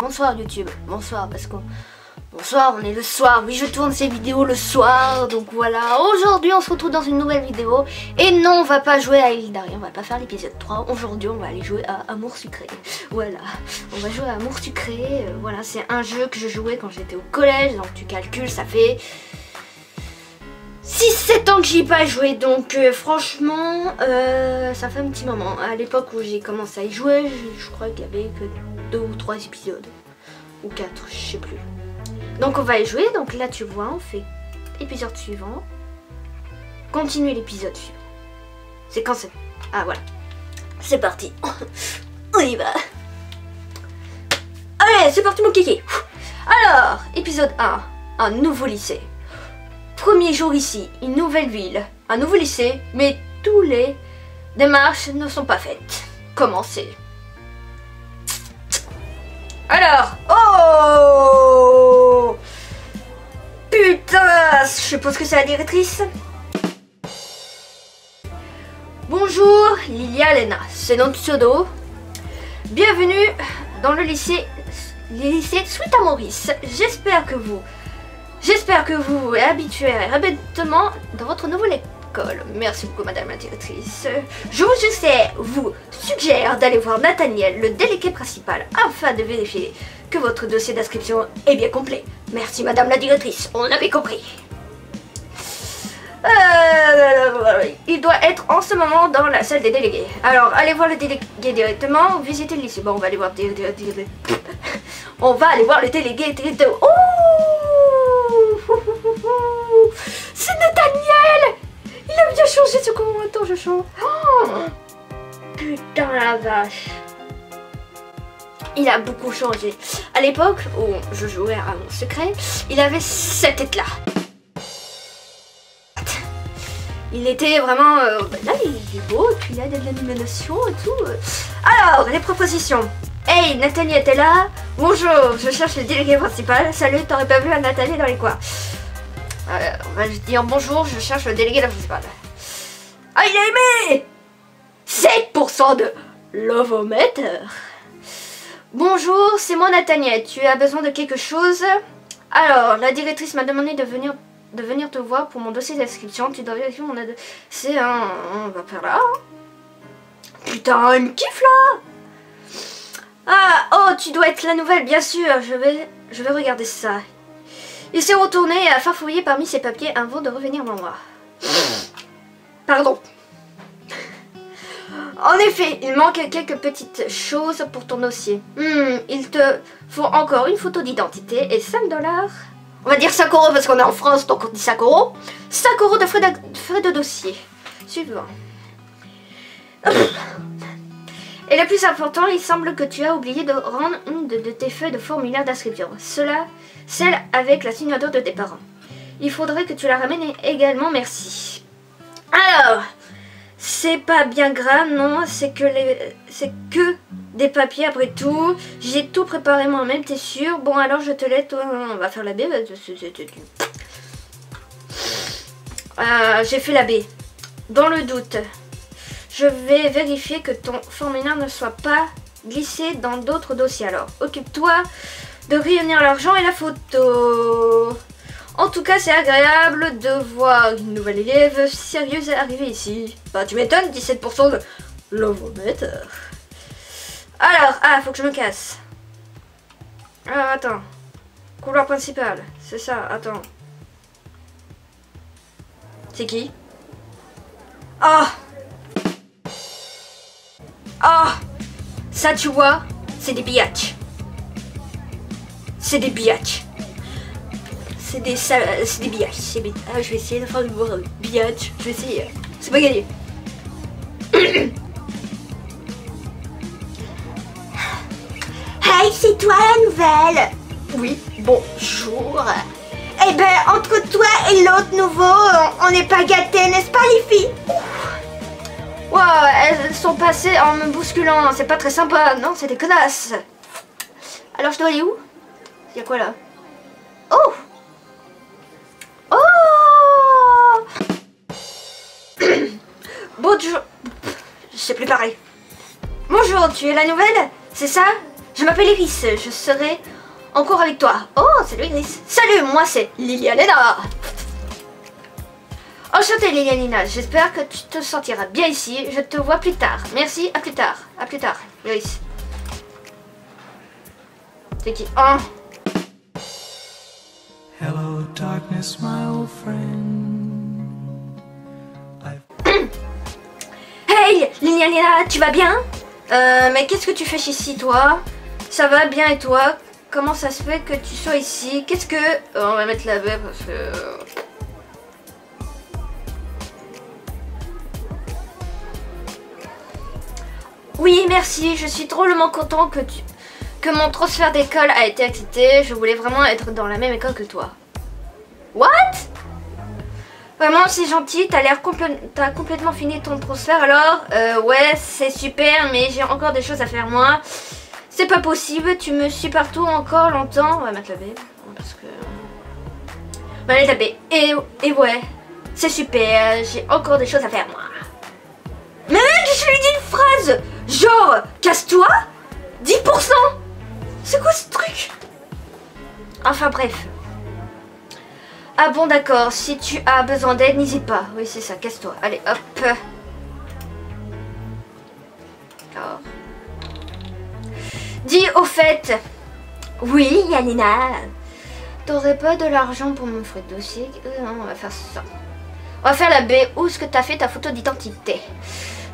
Bonsoir YouTube, bonsoir parce qu'on... Bonsoir, on est le soir, oui je tourne ces vidéos le soir, donc voilà. Aujourd'hui on se retrouve dans une nouvelle vidéo. Et non, on va pas jouer à Eldari, on va pas faire l'épisode 3. Aujourd'hui on va aller jouer à Amour Sucré. Voilà, on va jouer à Amour Sucré. Euh, voilà, c'est un jeu que je jouais quand j'étais au collège, donc tu calcules, ça fait... 6-7 ans que j'y ai pas joué donc euh, franchement euh, ça fait un petit moment. À l'époque où j'ai commencé à y jouer, je, crois qu'il y avait que 2 ou 3 épisodes. Ou 4, je sais plus. Donc on va y jouer, donc là tu vois, on fait épisode suivant. Continuer l'épisode suivant. C'est quand c'est... Ah voilà. C'est parti. on y va. Allez, c'est parti mon kiki. Alors, épisode 1. Un nouveau lycée. Premier jour ici, une nouvelle ville, un nouveau lycée, mais tous les démarches ne sont pas faites. Commencez. Alors, oh Putain, je suppose que c'est la directrice. Bonjour, Lilia Lena, c'est notre pseudo. Bienvenue dans le lycée, lycée Suite à Maurice. J'espère que vous J'espère que vous vous habituez rapidement dans votre nouvelle école. Merci beaucoup madame la directrice. Je vous suggère, vous suggère d'aller voir Nathaniel, le délégué principal, afin de vérifier que votre dossier d'inscription est bien complet. Merci madame la directrice, on avait compris. Euh, il doit être en ce moment dans la salle des délégués. Alors, allez voir le délégué directement visitez le lycée. Bon, on va aller voir le délégué. On va aller voir le délégué directement. Oh c'est Nathaniel Il a bien changé ce comment attends je change. Oh Putain la vache il a beaucoup changé. À l'époque où je jouais à mon secret, il avait cette tête là. Il était vraiment... Euh, bah là, il est beau, et puis il a de l'animation et tout. Alors, les propositions. Hey, Nathalie était là Bonjour, je cherche le délégué principal. Salut, t'aurais pas vu un Nathalie dans les coins euh, On va dire bonjour, je cherche le délégué principal. Ah, il a aimé 7% de Lovometer. Bonjour, c'est moi Nathaniel. Tu as besoin de quelque chose? Alors, la directrice m'a demandé de venir, de venir te voir pour mon dossier d'inscription. Tu dois vérifier mon C'est un... On va faire là. Putain, il me kiffe là ah, oh, tu dois être la nouvelle, bien sûr, je vais, je vais regarder ça. Il s'est retourné et a farfouillé parmi ses papiers avant de revenir dans moi. Pardon. En effet, il manque quelques petites choses pour ton dossier. Hmm, il te faut encore une photo d'identité et 5 dollars. On va dire 5 euros parce qu'on est en France, donc on dit 5 euros. 5 euros de frais de, frais de dossier. Suivant. Et le plus important, il semble que tu as oublié de rendre une de, tes feuilles de formulaire d'inscription. Cela, celle avec la signature de tes parents. Il faudrait que tu la ramènes également, merci. Alors, c'est pas bien grave, non, c'est que c'est que des papiers après tout. J'ai tout préparé moi-même, t'es sûr Bon, alors je te laisse, on va faire la B. Euh, J'ai fait la B. Dans le doute, je vais vérifier que ton formulaire ne soit pas glissé dans d'autres dossiers. Alors, occupe-toi de réunir l'argent et la photo. En tout cas, c'est agréable de voir une nouvelle élève sérieuse arriver ici. Bah, tu m'étonnes, 17% de l'ovometer. Alors, ah, faut que je me casse. Alors, attends. Couloir principal, c'est ça, attends. C'est qui? Ah Ça, tu vois, c'est des biatchs. C'est des biatchs. C'est des, c'est des biatchs. Ah, je vais essayer de faire du voir biatch. Je vais essayer. C'est pas gagné. Hey, c'est toi la nouvelle? Oui, bonjour. Eh ben, entre toi et l'autre nouveau, on n'est pas gâtés, n'est-ce pas les filles? Wow, elles sont passées en me bousculant, c'est pas très sympa, non, c'est dégueulasse. Alors je dois aller où? Il y a quoi là? Oh Oh Bonjour. Je sais plus parler. Bonjour, tu es la nouvelle? C'est ça? Je m'appelle Iris, je serai en cours avec toi. Oh, salut Iris. Salut, moi c'est Lilianina. Enchantée Lilianina, j'espère que tu te sentiras bien ici. Je te vois plus tard. Merci, à plus tard. À plus tard, Iris. C'est qui? Oh Hello, darkness, my old friend. Hey Lilianina, tu vas bien? Euh, mais qu'est-ce que tu fais ici toi? Ça va bien et toi? Comment ça se fait que tu sois ici? Qu'est-ce que... Euh, on va mettre la baie parce que... Oui, merci, je suis drôlement content que tu... Que mon transfert d'école a été accepté. Je voulais vraiment être dans la même école que toi. What? Vraiment, c'est gentil. T'as l'air complètement fini ton transfert. Alors, euh, ouais, c'est super, mais j'ai encore des choses à faire moi. C'est pas possible. Tu me suis partout encore longtemps. On va mettre la B parce que. On va mettre. Et, et ouais, c'est super. J'ai encore des choses à faire moi. Mais mec, je lui dis une phrase. Genre, casse-toi. 10%. C'est quoi ce truc? Enfin bref. Ah bon d'accord, si tu as besoin d'aide, n'hésite pas. Oui c'est ça, casse-toi. Allez, hop. D'accord. Dis au fait. Oui, Yanina. T'aurais pas de l'argent pour mon frais de dossier? Euh, On va faire ça. On va faire la B. Où est-ce que t'as fait ta photo d'identité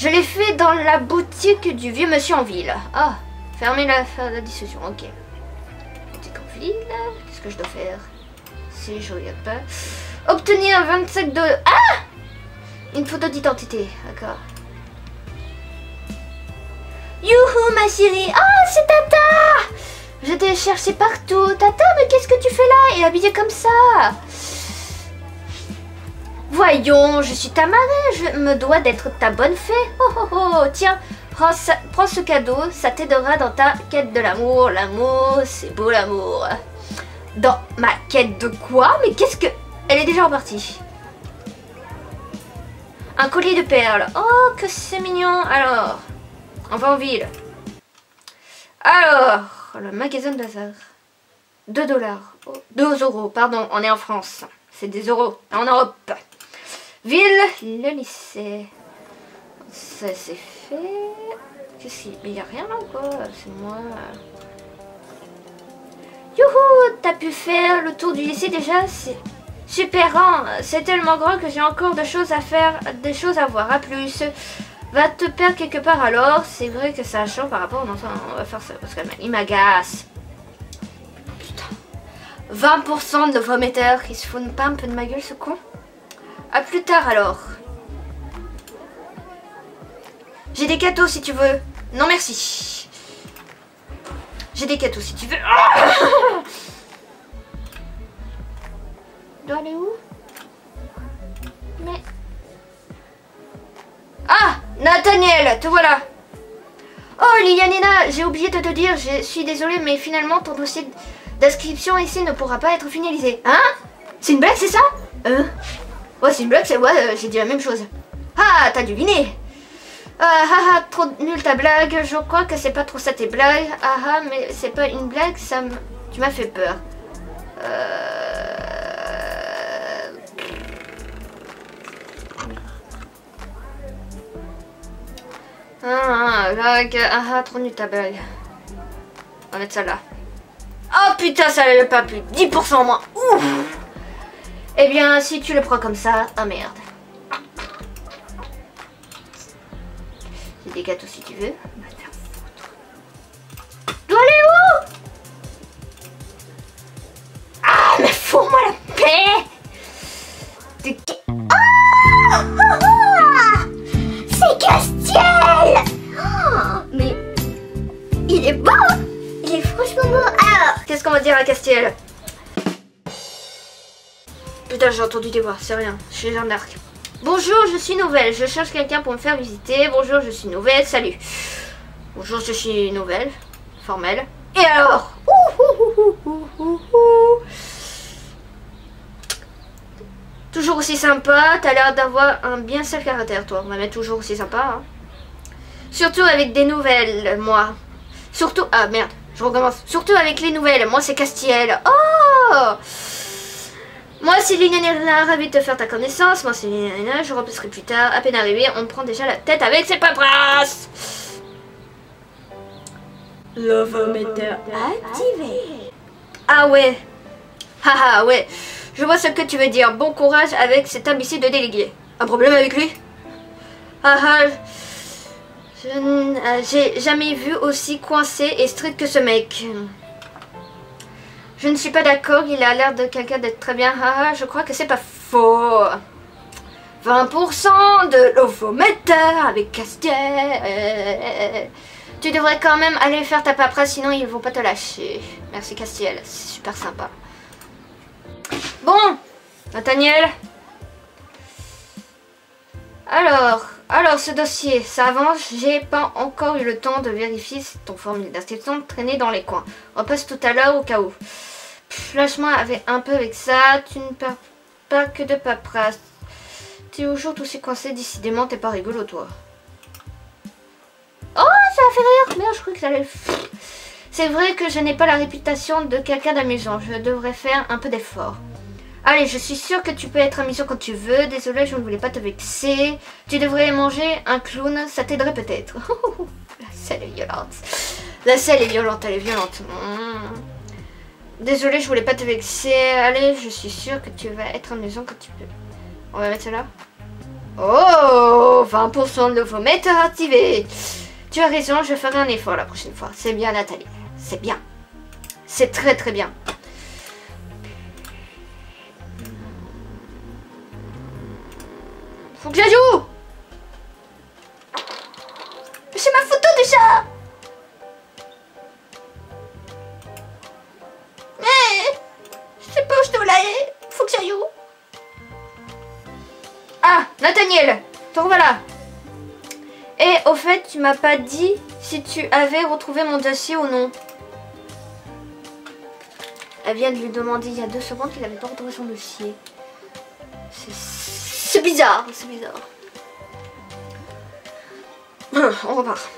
Je l'ai fait dans la boutique du vieux monsieur en ville. Ah, fermez la, faire la discussion, ok. Boutique en ville, qu'est-ce que je dois faire? Si je regarde pas. Obtenir 25 de... Ah Une photo d'identité, d'accord. Youhou ma chérie Ah c'est Tata Je t'ai cherché partout Tata mais qu'est-ce que tu fais là? Et habillée comme ça Voyons, je suis ta marraine, je me dois d'être ta bonne fée. Oh oh oh, tiens, prends, ce cadeau, ça t'aidera dans ta quête de l'amour. L'amour, c'est beau l'amour. Dans ma quête de quoi? Mais qu'est-ce que... Elle est déjà repartie. Un collier de perles. Oh, que c'est mignon. Alors, on va en ville. Alors, le magasin de bazar. 2 dollars. Oh, 2 euros, pardon, on est en France. C'est des euros, en Europe. Ville, le lycée. Ça c'est fait. Qu'est-ce qu'il il a rien là quoi C'est moi. Youhou T'as pu faire le tour du lycée déjà? C'est super grand. C'est tellement grand que j'ai encore des choses à faire, des choses à voir. À plus. Va te perdre quelque part alors. C'est vrai que ça change par rapport enfant. On va faire ça parce qu'il m'agace. Putain. 20% de vomiteurs. Ils se foutent pas un peu de ma gueule ce con à plus tard alors. J'ai des cadeaux si tu veux. Non merci. J'ai des cadeaux si tu veux. Ah dois aller où? Mais... Ah Nathaniel, te voilà. Oh Lilianina, j'ai oublié de te dire, je suis désolée, mais finalement ton dossier d'inscription ici ne pourra pas être finalisé. Hein? C'est une blague, c'est ça? Euh Ouais, c'est une blague, c'est ouais, euh, j'ai dit la même chose. Ah, t'as deviné Ah ah ah, trop nul ta blague. Je crois que c'est pas trop ça tes blagues. Ah ah, mais c'est pas une blague, ça me... Tu m'as fait peur. Euh... Ah, ah, blague. Ah ah, trop nul ta blague. On va mettre ça là. Oh putain, ça l'a pas plus. 10% en moins. Ouf eh bien, si tu le prends comme ça, ah merde. J'ai des gâteaux si tu veux. Dois aller où Ah, mais fous-moi la paix Ah, C'est Castiel Oh, Mais il est beau Il est franchement beau Alors, Qu'est-ce qu'on va dire à Castiel? J'ai entendu des voix, c'est rien. Suis Jeanne d'Arc. Bonjour, je suis nouvelle. Je cherche quelqu'un pour me faire visiter. Bonjour, je suis nouvelle. Salut. Bonjour, je suis nouvelle. Formelle. Et alors. Toujours aussi sympa, t'as l'air d'avoir un bien sale caractère, toi. On va mettre toujours aussi sympa. hein. Surtout avec des nouvelles, moi. Surtout. Ah merde, je recommence. Surtout avec les nouvelles. Moi, c'est Castiel. Oh Moi, c'est Liliana, ravi de te faire ta connaissance. Moi, c'est Liliana, je repasserai plus tard. À peine arrivé, on me prend déjà la tête avec ses paperasses. L'ovometer activé. Ah ouais. Haha, ouais. Je vois ce que tu veux dire. Bon courage avec cet imbécile de délégué. Un problème avec lui? Haha. Je n- euh, J'ai jamais vu aussi coincé et strict que ce mec. Je ne suis pas d'accord, il a l'air de quelqu'un d'être très bien. Haha, je crois que c'est pas faux. 20% de l'ovometer avec Castiel. Tu devrais quand même aller faire ta paperasse, sinon ils vont pas te lâcher. Merci Castiel, c'est super sympa. Bon, Nathaniel. Alors, alors ce dossier, ça avance. J'ai pas encore eu le temps de vérifier ton formulaire d'inscription traînait dans les coins. On passe tout à l'heure au cas où. Lâche-moi avec un peu avec ça. Tu ne perds pas que de paperasse. T'es toujours tout aussi coincé, décidément, t'es pas rigolo, toi. Oh, ça a fait rire Merde, je crois que ça allait... C'est vrai que je n'ai pas la réputation de quelqu'un d'amusant. Je devrais faire un peu d'effort. Allez, je suis sûre que tu peux être amusant quand tu veux. Désolée, je ne voulais pas te vexer. Tu devrais manger un clown, ça t'aiderait peut-être. La selle est violente. La selle est violente, elle est violente. Mm. Désolée, je voulais pas te vexer. Allez, je suis sûre que tu vas être amusant quand tu peux. On va mettre cela. Oh 20% de l'ovometer activé Tu as raison, je ferai un effort la prochaine fois. C'est bien Nathalie. C'est bien. C'est très très bien. Faut que j'aille où m'as pas dit si tu avais retrouvé mon dossier ou non. Elle vient de lui demander il y a deux secondes qu'il avait pas retrouvé son dossier. C'est- bizarre, c'est bizarre. On repart.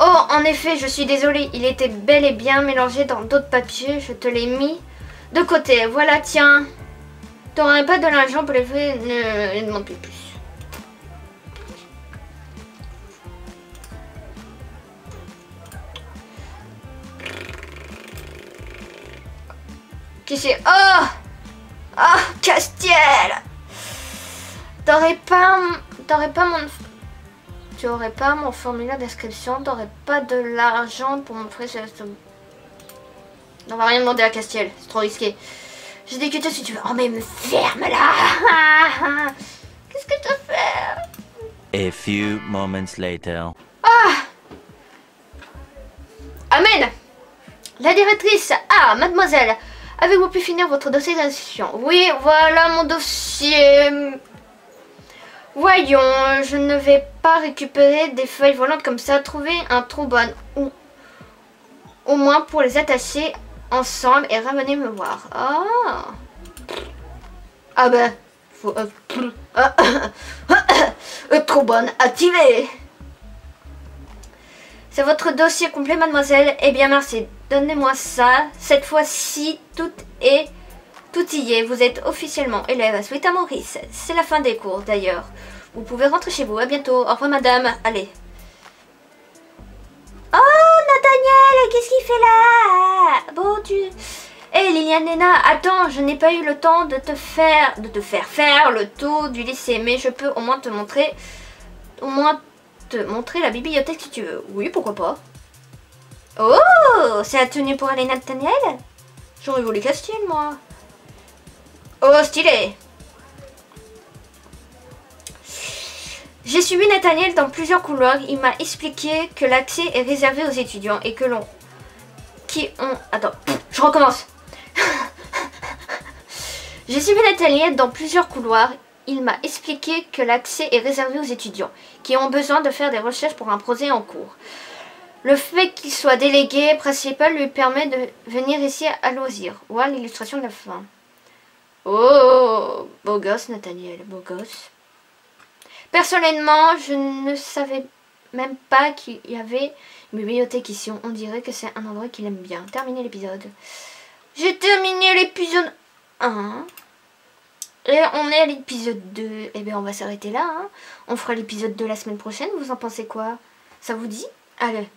Oh, en effet, je suis désolée, il était bel et bien mélangé dans d'autres papiers. Je te l'ai mis de côté. Voilà, tiens. T'aurais pas de l'argent pour les frais Ne ne demande plus Qui c'est? Oh! Oh, Castiel! T'aurais pas... T'aurais pas mon... Tu aurais pas mon formulaire d'inscription, t'aurais pas de l'argent pour mon frais... On va rien demander à Castiel, c'est trop risqué. J'ai des si tu veux. Oh mais me ferme là Qu'est-ce que dois faire A few moments later. Amen! La directrice. Ah, mademoiselle Avez-vous pu finir votre dossier d'inscription Oui, voilà mon dossier. Voyons, je ne vais pas récupérer des feuilles volantes comme ça. Trouver un trombone ou au moins pour les attacher ensemble et ramener me voir. Ah Ah ben, faut... Euh, euh, trombone activé c'est votre dossier complet, mademoiselle Eh bien, merci. Donnez-moi ça. Cette fois-ci, tout est... Tout y est. Vous êtes officiellement élève à Suite à Maurice. C'est la fin des cours, d'ailleurs. Vous pouvez rentrer chez vous. À bientôt. Au revoir, madame. Allez. Oh, Nathaniel Qu'est-ce qu'il fait là? Bon, tu... Hé, Liliane Nena, attends, je n'ai pas eu le temps de te faire... De te faire faire le tour du lycée. Mais je peux au moins te montrer... Au moins te montrer la bibliothèque si tu veux. Oui, pourquoi pas. Oh, c'est la tenue pour aller Nathaniel J'aurais voulu Castiel, moi. Oh, stylé J'ai suivi Nathaniel dans plusieurs couloirs. Il m'a expliqué que l'accès est réservé aux étudiants et que l'on... Qui ont... Attends, je recommence. J'ai suivi Nathaniel dans plusieurs couloirs. Il m'a expliqué que l'accès est réservé aux étudiants qui ont besoin de faire des recherches pour un projet en cours. Le fait qu'il soit délégué principal lui permet de venir ici à loisir. Voilà l'illustration de la fin. Oh, beau gosse Nathaniel, beau gosse. Personnellement, je ne savais même pas qu'il y avait une bibliothèque ici. On dirait que c'est un endroit qu'il aime bien. Terminé l'épisode. J'ai terminé l'épisode 1. Et on est à l'épisode 2. Eh bien, on va s'arrêter là. hein. On fera l'épisode 2 la semaine prochaine. Vous en pensez quoi? Ça vous dit? Allez.